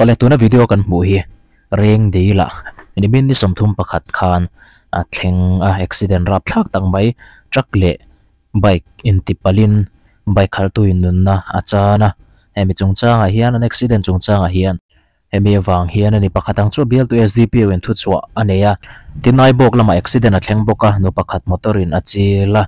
ole tuna video kan hmu hi reng di la ni min ni som thum pakhat khan a thleng a accident rap thak tang mai truck le bike in tipalin bike khal tu in nun na achana hemi chung changa hian an accident chung changa hian emi awang hian ani pakhatang chu bial tu sdp wen thu chuwa. Aneya tinai bok lama accident a thleng boka no pakhat motorin achila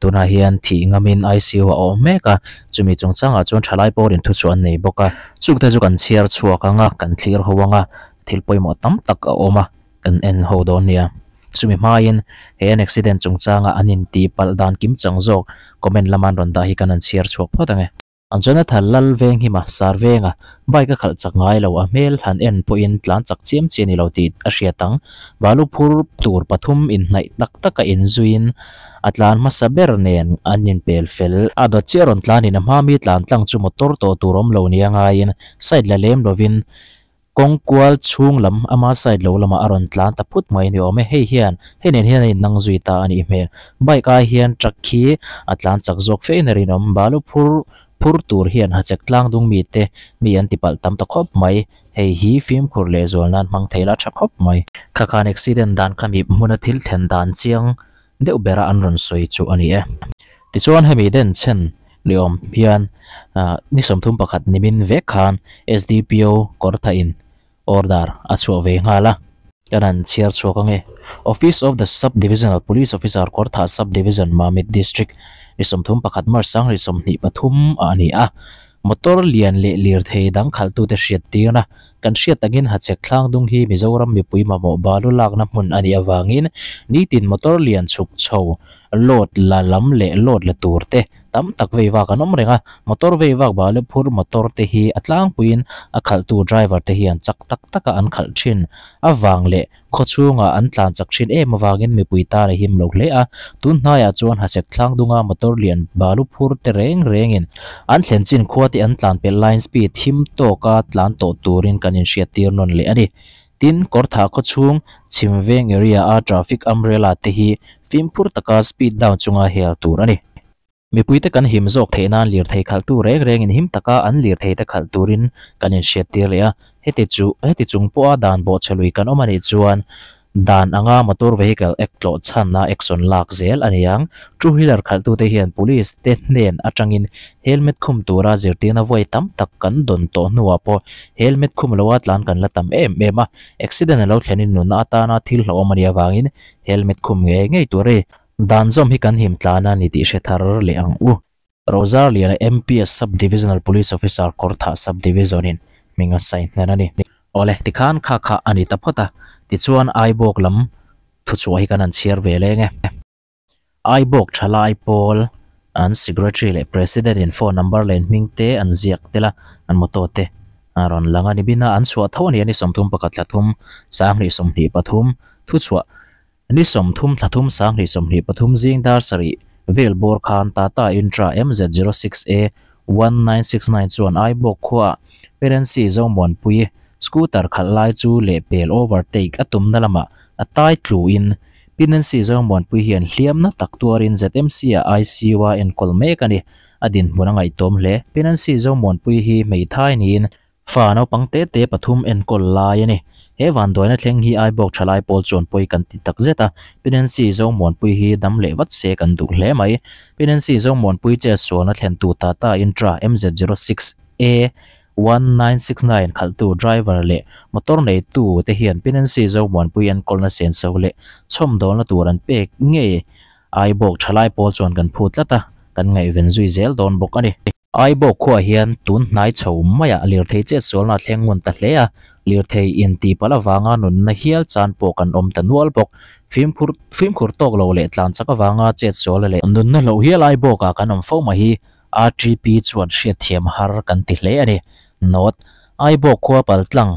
tuna hian thi ngamin icu a awm meka chumi chung changa chon thalai porin thu chuan nei boka chukta chu kan chiar ka nga, kan thlir howanga thilpoi mo tam tak a awma kan en ho don nia chumi hmain he an accident chung changa, anin ti pal dan kim chang jok comment laman ron da hi kan an chiar chuak photange an chana thal lal veng hi ma sar venga bai ka khal chak ngai lo a. Mel han en po in tlan chak chiam cheni lo ti a hria tang. Balu phur tur pathum in nai tak tak a in zuin. Atlan ma saber nen anin pel fel. Ado cheron tlan in ma mi tlan tlang chu motor to turom lo nia nga in. Side la lem lovin kong kwal chung lam ama side lo lama aron tlan ta phut mai ni ome hei hian, hei nen hian in nang zui ta ani me bai ka hian trak khi atlan chak zok fe nerin om. Balu phur phur tur hian ha chek tlang dung mi te, mi an tipal tam to khop mai. Hei hi film khur le zol nan mang theila tha khop mai. Kha khan accident dan kami muna thil then dan chiang. De ubera an ron soi chu ani e. Ti chuan hemi den chen liom om hian ni som thum pakhat nimin ve khan sdpo kortha in order a chu ve ngala kanan chiar chuakange office of the subdivisional police officer, kortha subdivision, mamit district. risom thum pakhat mar sang risom ni pathum ani a. Motor lian le lir thei dang khal tu te hriat ti na kan hriat angin ha che thlang dung hi mizoram mi puima mo balu lakna mun ani awangin ni tin motor lian chuk chho lot la lam le lot la tur te. Tam tak ve wa kanom renga. Motor ve wa ba le phur motor te hi atlang puin. A khal tu driver te hi an chak tak tak an khal thin awang le kho chu nga an tlan chak thin em awangin mi pui ta le him lo hle a. Tun na ya chuan ha chek thlang dunga motor lian balu phur te reng rengin. An thlen chin khuwa ti an tlan pe line speed thim to ka tlan to turin kanin sia tir non le ani. Tin kor tha kho chung chimweng area a traffic umbrella te hi fimpur taka speed down chunga hel tur ani. Mi puite kan him zok theina lir thei khal tu reng reng in him taka an lir thei ta khal turin kan in sia tir le a. heti chu heti chung po a dan bo chelui kan omani chuan. Dan anga motor vehicle act lo chan na exon lak zel aniang two wheeler khal tu te hian police te nen atangin helmet khum tura zirtina voi tam tak kan don to nuwa po. Helmet khum lowa tlan kan latam em em a. Accident lo thlenin nun ata na thil lo mania awangin helmet khum nge ngei ture dan zom hi kan him tlana ni ti she thar le ang u. Rosalia mps subdivisional police officer kortha subdivision in. minga sai na ni ole ti khan kha kha ani ta phota. Ti chuan ai bok lam thu chuai kan an chiar ve le nge. Ai bok thalai pol an secretary le president in phone number len ming te an ziak tela an moto te. Aron langa ni bina an suwa thawani ani somthum pakat lathum sangri somni pathum thu chuwa ni somthum thlathum sangri somni pathum jing dar sari vel bor khan tata intra mz06a 1969ส่วนไอ้บอกขวาเป็นสีเจ้ามอนปุยสกูตเตอร์ขัดไล่จูเละเปลโอเวอร์เทคอะตุ่มนั่นละมะอะตไตทรูอินเป็นสีเจ้ามอนปุยเฮียนเลี้ยมนะตักตัวริน ZMC ไอซีว่าเอ็นคอลเมกันดิอดินบุนังไอตอมเละเป็นสีเจ้ามอนปุยฮีไม่ท้ายนินฝ่าเอาปังเตะเตะปฐุมเอ็นคอลไลนี่ he van doina thleng hi ai bok thalai pol chon poi kan ti tak zeta. Pinen zo mon pui hi dam le wat se kan du hle mai. Pinen zo mon pui che so na thlen tu ta ta intra mz06 a 1969 khal tu driver le. Motor nei tu te hian pinen zo mon pui an kolna sen so le. Chom do na turan pek nge. Ai bok thalai pol chon kan phut lata kan ngai ven zui zel don bok ani. ไอ้บอกขวาเฮียนตุนนายชมไม่อะเลือเทเจส่วนนาเทียงงวนตะเลียเลือเทอินตีปลาวางานุนนเฮียลจานปกันอมตะนวลปกฟิล์มคูรฟิล์มคูรตกเราเละจานสักวางาเจ็ดส่วนเลยนุนนนเราเฮียลไอ้บอกกันอมฟ้องมาฮี RTP ชวนเชียเทียมหารกันติเลียนี่โน้ตไอ้บอกขวเปัลตัง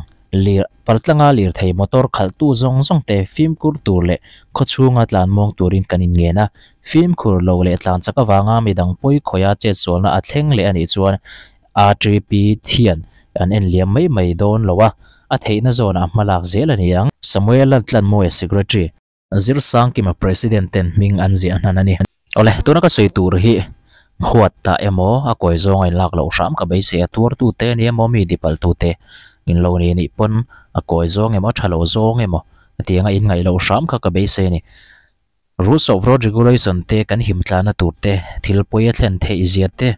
เลียปัลตังอาเลียเทมอเตอร์ขัดตู้ซงซงเตฟิล์มคูรตูเล่ขดชูงัดลานมองตัวรินกันอินเงนะ film khur lo le tlan chaka wanga midang poi khoya che chol a athleng le ani chuan rgp thian an en liam mai mai don lowa a theina zona malak zel ani ang samuel tlan mo secretary. Zir sang ki ma president ten ming anzi anani ole tuna ka soi tur hi. Huat ta emo a koi zong ai lak lo ram ka bei se tur tu te ni emo mi dipal tu te. In lo ni ni pon, a koi zong emo thalo zong emo tianga in ngai lo ram kha ka bei se ni rules of road regulation te kan him tlana tur te, thil poi a thlen the izia te.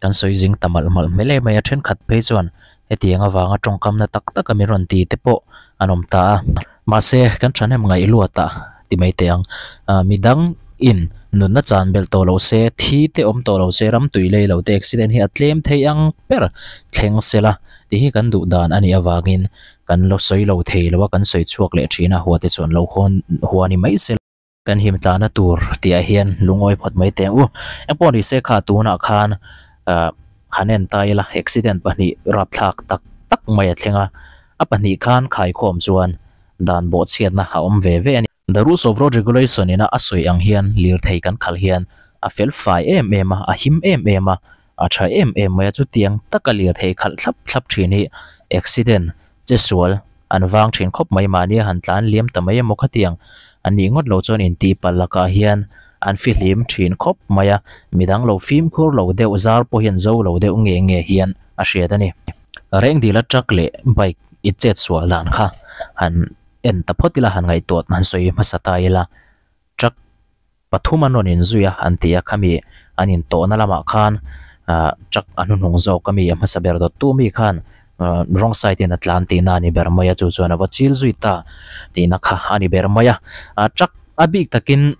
Kan soi jing tamal mal mele mai a then khat pe chuan. He tianga wanga tongkam na tak tak ami ron ti te po anom ta ma se kan thanem ngai lu ta, ti mai te ang. Midang in, nun na chan bel to lo se, thi te om to lo se, ram tui le lo te, accident hi atlem thei ang per thleng sela ti hi kan du dan ani awangin kan lo soi lo thei lo kan soi chuak le thina huate chon lo khon huani mai se kan him tlana tur ti a hian lungoi phot mai te u epon ri se kha tu na khan hanen tai la accident pani rap thak tak tak mai thlenga a pani khan khai khom chuan dan bo chiat na ha om ve ve ani the rules of road regulation ina asoi ang hian lir thei kan khal hian a fel fai em em a him em em a a tha em em mai chu tiang takalir thei khal thlap thlap thini accident che sual an wang thin khop mai ma ni han tlan liam tamai mo an ni ngot lo chon in ti palaka hian an filim thin khop maya. Midang lo phim khur lo deuh zar po hian zo lo deuh nge nge hian a hriat ani. Reng dila truck le bike i chet sual dan kha. Han en ta photila han ngai tot man soi ma sata ila truck pathuma non in zuya han tia khami anin to na lama khan. Ah, truck anu nong zo kami ma saber do tu mi khan. Ờ, wrong side in atlanti na ni bermaya chu chuan awa chil zui ta. Ti na kha ani bermaya a ờ, chak abik takin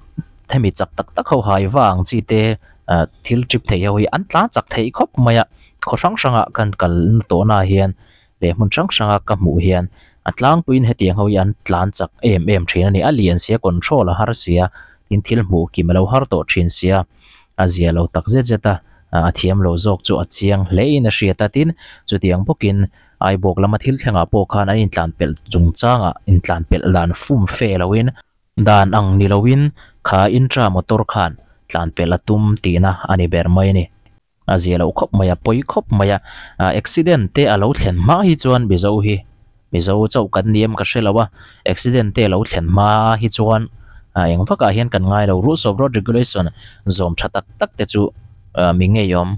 themi chak tak tak ho hai wang chi te ờ, thil trip thei hoi an tla chak thei khop maya. Kho sang sanga kan kal to na hian, le mun sang sanga ka mu hian. Atlang puin hetiang hoi an tlan chak em em thina ni. Alien sia control har sia. Tin thil mu ki malo har to thin sia. Azia lo tak je jeta Ờ, a thiam lo zok chu a chiang hle in a hria tatin chu tiang bokin ai bok lama thil thlanga po khan an in tlan pel chung changa in tlan pel lan fum fe lawin dan ang nilawin kha intra motor khan, tlan pel atum tina ani ber mai ni. À, Azia lo khop maya à, poi khop maya à. accident te alo thlen ma hi chuan bizo hi. Bizo chau kan niam ka shelawa accident te lo thlen ma hi chuan. Eng vaka hian kan ngai lo rules of road regulation zom thatak tak te chu. มีเงยม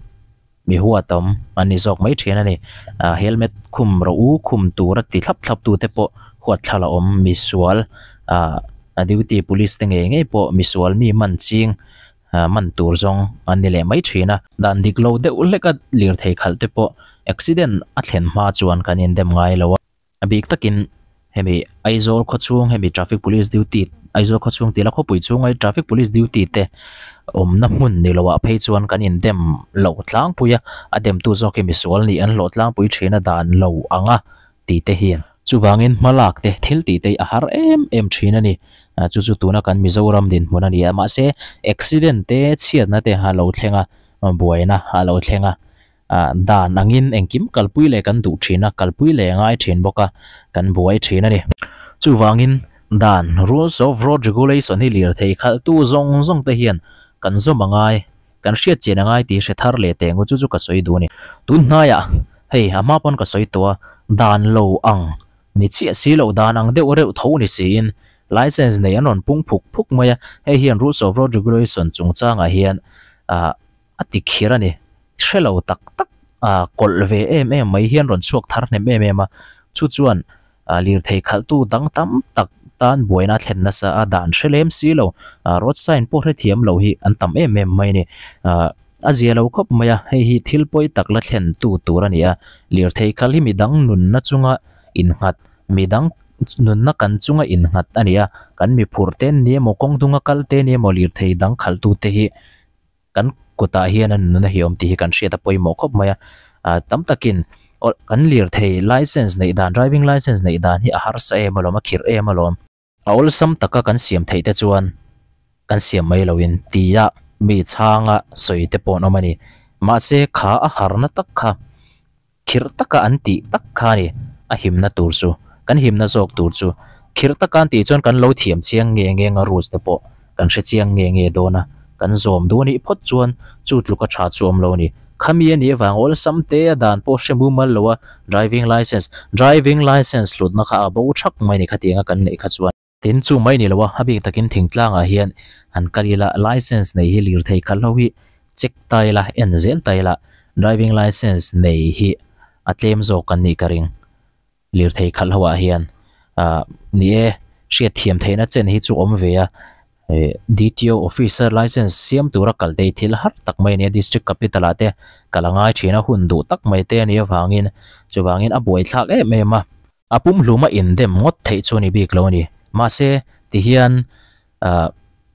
มีหัวตอมอันนี้จอกไม่เทียนอันนี้เฮลเมตคุมรูคุมตัวรติทับทับตัวเตปหัวชาลอมมิสวลอันดิวตี police ตั้งเองไอ้ปอมิสวลมีมันจิงอ่ามันตัวจงอันนี้แหละไม่เทียนะดันดิกลาวเดอุลเลกัดเลียร์เทคัลเตปอุบิเหตุอัตเห็นมาจวนกันยินเดมไงแล้ววะบีกตะกินเฮมีไอโซลขดช่วงเฮมี traffic police duty aizol kho chung tila kho pui chung ai traffic police duty te om na mun ni lo wa phei chuan kan in dem lo tlang puya a. Dem tu zo ke mi sol ni an lo tlang pui thena dan lo anga ti te hian. Chuwangin malak te thil ti te a har em em thina ni. Chu chu tuna kan mizoram din mona ni. Ma se accident te chiat na te ha lo thlenga buaina ha lo thlenga da nangin engkim kalpui le kan du thina, kalpui le ngai thin boka kan buai thina ni. Chuwangin dan rules of road regulation hi lir thei khal tu zong zong te hian kan zo mangai kan hriat chen ngai ti hre thar le te ngu chu chu ka soi du ni tun na ya hei ama pon ka soi to dan lo ang ni chi si lo dan ang de ore tho ni sin license nei anon pung phuk phuk mai hei hian rules of road regulation chung changa hian a ati khira ni threlo tak tak a kol ve em em mai hian ron chuak thar nem em em a chu chuan lir thei khal tu dang tam tak tan buaina thlen na sa a dan threlem si lo ah, road sign po hre thiam lo hi an tam em em mai ni. Ah, a zia lo khop maya hei hi thil poi tak la thlen tu tur ania lir thei khal hi midang nun na chunga in ngat midang nun na kan chunga in ngat ania kan mi phur ten ni mo kong dunga kal te ni mo lir thei dang khal tu te hi. Kan kuta hian an nun hiom ti hi kan hriat a poi mo khop maya tam takin kan lir thei license nei dan, driving license nei dan hi a har sa em lo ma khir em เอาซ้ำตะกกันเสียมเทแต่จวนกันเสียมไม่เลวินตีอะมีช่างอะสวยเตปอนอมันนี่มาเซขาอาหารนัตักค่ะคิรตะกอันตีตักค่ะนี่อะหิมนัตูจูกันหิมนัจอกตูจูคิรตะกันตีจวนกันเลวเทียมเชียงเงงเงงรูสเตปอกันเชียงเงงเงโดนะกันโจมดูนี่พดจวนจุดลูกชาจวมโลนี่ขมีนี่วังอลสัมเตยดานโพชมูมัลลัว driving license driving license หลุดนะคะบ่ชักไม่นี่ขัดยังกันนี่ขัดจวน tin chu mai ni lo habi takin thingtlang a hian. An kalila license nei hi lir thei khal hi. Check tai la en zel tai la, driving license nei hi. Atlem zo kan ni karing lir thei khal hawa hian. A, ni e hriat thiam theina chen hi chu om ve a. E, DTO officer license siam tura kal dei thil har tak mai ne district capital ate kalangai thina hun du tak mai te ani wangin chu wangin a boi thlak e me ma apum hluma in dem ngot thei chu ni bik lo ni. 마세 디히안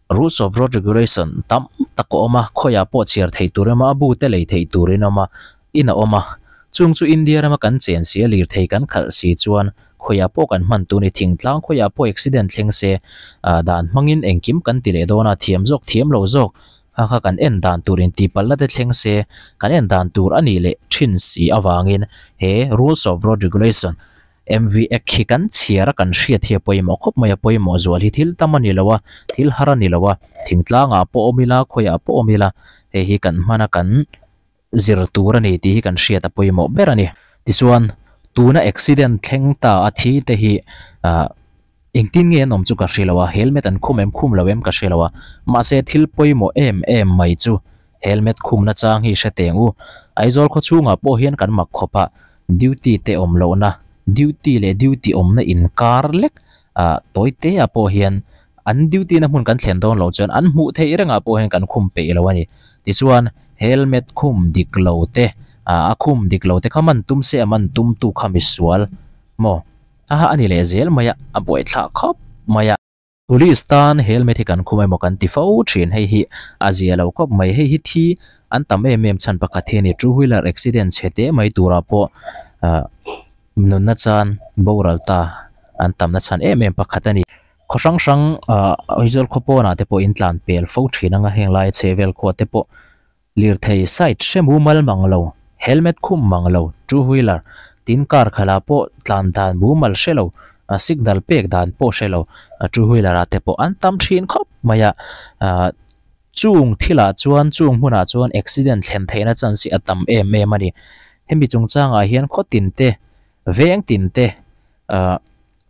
rules of road regulation tam tako oma khoya po chiar thei tur ma bu te lei thei tur in oma ina oma. Chung chu india rama kan chen sia lir thei kan khal si chuan khoya po kan man tu ni thing tlang khoya po accident thleng se dan mangin engkim kan ti le dona thiam jok thiam lo jok a kha kan en dan turin ti palla te thleng se kan en dan tur ani le thin si awangin he rules of road regulation. MV ek hi kan chiara kan hria thia poimo khop maya poimo zual hi thil tamani lawa thil harani lawa thingtlanga po omila khoya po omila he hi kan mana kan zir tur ani ti hi kan hria ta poimo berani tichuan tuna accident thleng ta a thi te hi eng tin nge nom chu ka hrilawa helmet an khum em khum lawem ka hrilawa ma se thil poimo em em mai chu helmet khum na chang hi hre tengu aizol kho chunga po hian kan mak khopa duty te om lo na duty le duty om na in car lek a toy te a po hian an duty na mun kan thlen don lo chon an mu thei renga po à, hian kan khum pe lawani ti chuan, helmet khum dik lo te à, a khum dik lo te, khaman tum se aman tum tu khamiswal mo ha ani le zel, maya a boi thla khop, maya. Police tan, helmet kan khumai mo kan ti fo thin hei hi azia lo khop, mai hei hi thi. An tam em em chan pakha the ni two wheeler accident chete mai tura po nun na chan boral ta an tam na chan. Eh, em em pakhatani kho sang sang hizol khopo na te po intlan pel fo thina nga heng lai chevel kho te po. Lir thei site shemu mal manglo helmet khum manglo two wheeler tin car khala po tlan dan bu mal shelo a signal pek dan po shelo a two wheeler ate po. An tam thin khop maya a chung thila chuan chung huna chuan accident thlen theina chan si atam. Eh, em em ani hemi chung changa hian khotin te veng tin te a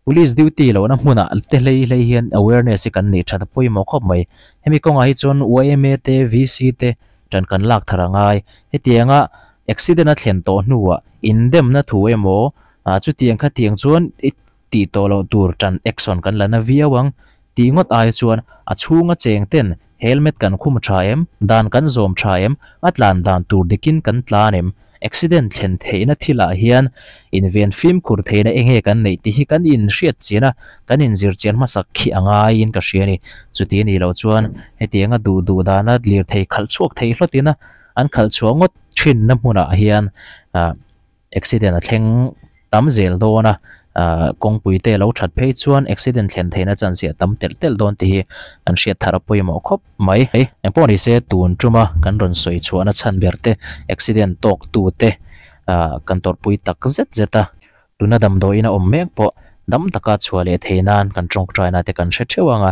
police duty lo na hmuna te lei lei hian awareness kan ni thata poi mo khop mai hemi konga hi chon YMA te VC te tan kan lak tharangai hetianga accident a thlen to nuwa in dem na thu emo a chu tiang kha tiang chuan ti to lo tur tan action kan lana via wang ti ngot ai chuan a chhunga cheng ten helmet kan khum tha em dan kan zom tha em atlan dan tur dikin kan tlan em accident chen theina thila hian in ven film kur theina enge kan nei ti hi kan in hriat china kan in zir chen ma sak khi anga in ka hriani. Chuti ni lo chuan hetianga du du dana lir thei khal chuak thei hlotina an khal chuangot thin na hmuna hian ah, accident a thleng tam zel dona kong pui te lo that phei chuan accident thlen theina chan sia tam tel tel don ti hi an sia thara poi mo khop mai hei en pawh ni se tun tuma kan ron soi chuan a chan ber te accident tok tu te kan tor pui tak zet zeta tuna dam do ina om mek po dam taka chuale theinan kan trong trai na te kan hre thewanga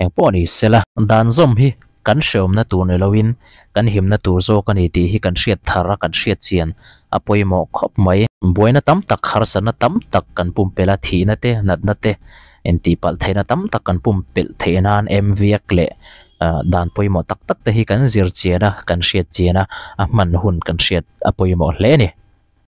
eng pawh ni sela dan zom hi kan seom na tur ni loin kan him na tur zo kan ti hi kan hriat thara kan hriat chian. Apoi mo khop mai boina tam tak, har sana tam tak kan pum pela thi na te, nat na te. En ti pal theina tam tak kan pum pel theina an em viak le dan poimo tak tak te hi kan zir chiana kan hriat chiana a. Man hun kan hriat apoi mo hle ni.